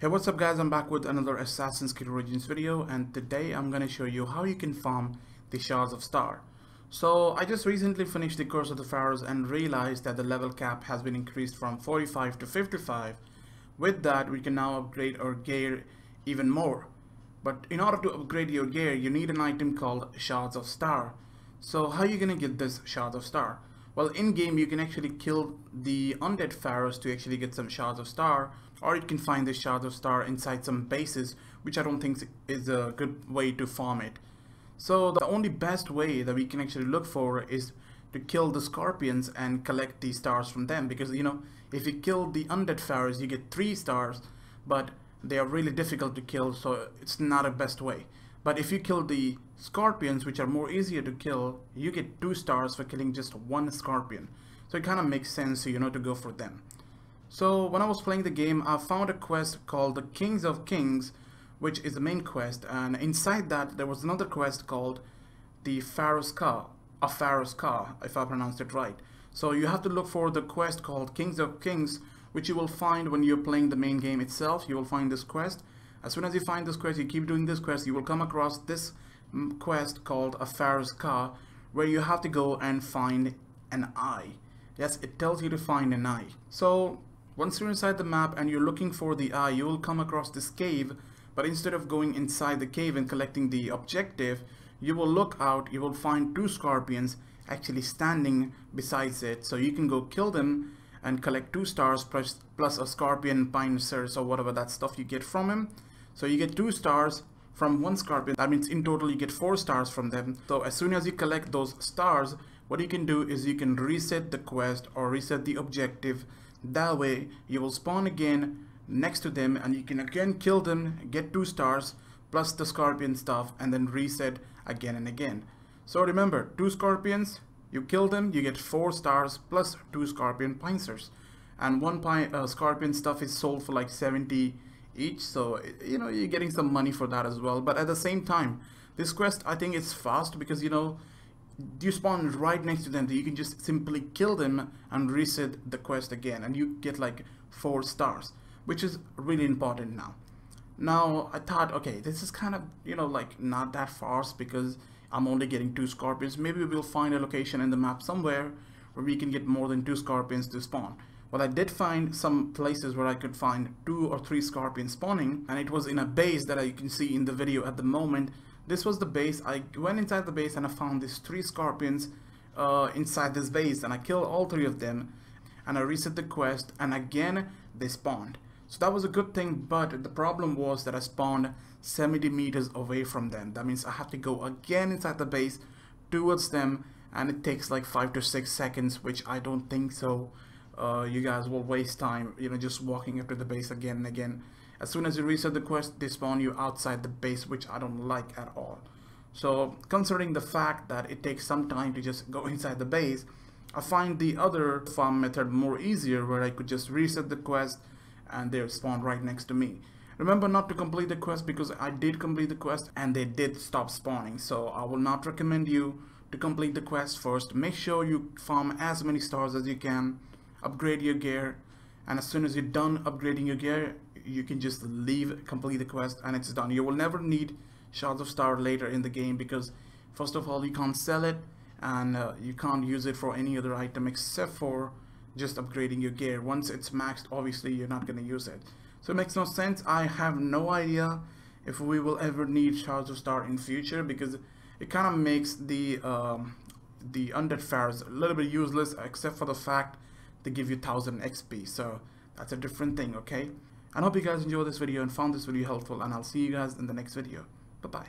Hey what's up guys I'm back with another Assassin's Creed Origins video and today I'm gonna show you how you can farm the Shards of Star. So I just recently finished the Curse of the Pharaohs and realized that the level cap has been increased from 45 to 55. With that we can now upgrade our gear even more. But in order to upgrade your gear you need an item called Shards of Star. So how are you gonna get this Shards of Star? Well, in-game you can actually kill the undead pharaohs to actually get some shards of star, or you can find the shards of star inside some bases, which I don't think is a good way to farm it. So the only best way that we can actually look for is to kill the scorpions and collect the stars from them because you know if you kill the undead pharaohs you get three stars but they are really difficult to kill so it's not a best way but if you kill the scorpions, which are more easier to kill, you get two stars for killing just one scorpion. So it kind of makes sense, you know, to go for them. So when I was playing the game, I found a quest called the Kings of Kings, which is the main quest. And inside that, there was another quest called the Pharaoh's Car, a Pharaoh's Car, if I pronounced it right. So you have to look for the quest called Kings of Kings, which you will find when you're playing the main game itself. You will find this quest. As soon as you find this quest, you keep doing this quest, you will come across this mm, quest called a Pharaoh's Car, where you have to go and find an eye. Yes, it tells you to find an eye. So once you're inside the map and you're looking for the eye, you will come across this cave, but instead of going inside the cave and collecting the objective, you will look out, you will find two scorpions actually standing besides it. So you can go kill them and collect two stars plus, plus a scorpion pincers or whatever that stuff you get from him. So you get two stars from one scorpion. That means in total you get four stars from them. So as soon as you collect those stars, what you can do is you can reset the quest or reset the objective. That way you will spawn again next to them and you can again kill them, get two stars plus the scorpion stuff and then reset again and again. So remember, two scorpions, you kill them, you get four stars plus two scorpion pincers. And one uh, scorpion stuff is sold for like 70 each so you know you're getting some money for that as well. But at the same time this quest I think is fast because you know you spawn right next to them you can just simply kill them and reset the quest again and you get like four stars which is really important now. Now I thought okay this is kind of you know like not that fast because I'm only getting two scorpions. Maybe we'll find a location in the map somewhere where we can get more than two scorpions to spawn well, I did find some places where I could find two or three scorpions spawning, and it was in a base that you can see in the video at the moment. This was the base. I went inside the base and I found these three scorpions uh, inside this base, and I killed all three of them, and I reset the quest, and again they spawned. So that was a good thing, but the problem was that I spawned 70 meters away from them. That means I have to go again inside the base towards them, and it takes like 5 to 6 seconds, which I don't think so uh, you guys will waste time, you know, just walking after the base again and again. As soon as you reset the quest, they spawn you outside the base, which I don't like at all. So, considering the fact that it takes some time to just go inside the base, I find the other farm method more easier where I could just reset the quest and they spawn right next to me. Remember not to complete the quest because I did complete the quest and they did stop spawning. So I will not recommend you to complete the quest first. Make sure you farm as many stars as you can upgrade your gear and as soon as you're done upgrading your gear you can just leave complete the quest and it's done. You will never need shards of star later in the game because first of all you can't sell it and uh, you can't use it for any other item except for just upgrading your gear. Once it's maxed obviously you're not going to use it. So it makes no sense. I have no idea if we will ever need shards of star in future because it kind of makes the um, the undead pharaohs a little bit useless except for the fact they give you 1000 XP. So that's a different thing, okay? And hope you guys enjoyed this video and found this video helpful and I'll see you guys in the next video. Bye-bye.